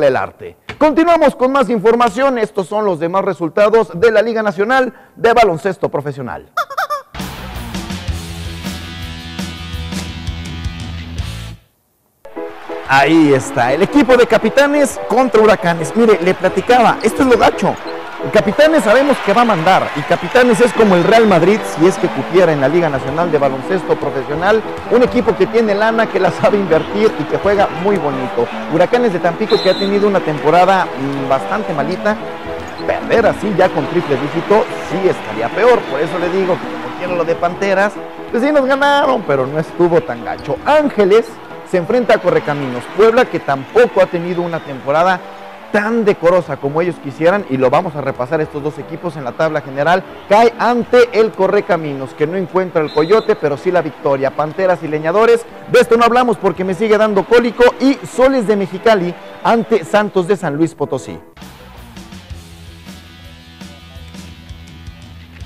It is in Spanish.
el arte. Continuamos con más información. Estos son los demás resultados de la Liga Nacional de Baloncesto Profesional. Ahí está, el equipo de capitanes contra huracanes. Mire, le platicaba, esto es lo gacho. Capitanes sabemos que va a mandar y Capitanes es como el Real Madrid si es que cupiera en la Liga Nacional de Baloncesto Profesional, un equipo que tiene lana, que la sabe invertir y que juega muy bonito. Huracanes de Tampico que ha tenido una temporada mm, bastante malita, perder así ya con triple dígito sí estaría peor, por eso le digo que como lo de Panteras, pues sí nos ganaron, pero no estuvo tan gacho. Ángeles se enfrenta a Correcaminos, Puebla que tampoco ha tenido una temporada tan decorosa como ellos quisieran y lo vamos a repasar estos dos equipos en la tabla general. Cae ante el Correcaminos que no encuentra el Coyote, pero sí la victoria. Panteras y Leñadores, de esto no hablamos porque me sigue dando cólico y Soles de Mexicali ante Santos de San Luis Potosí.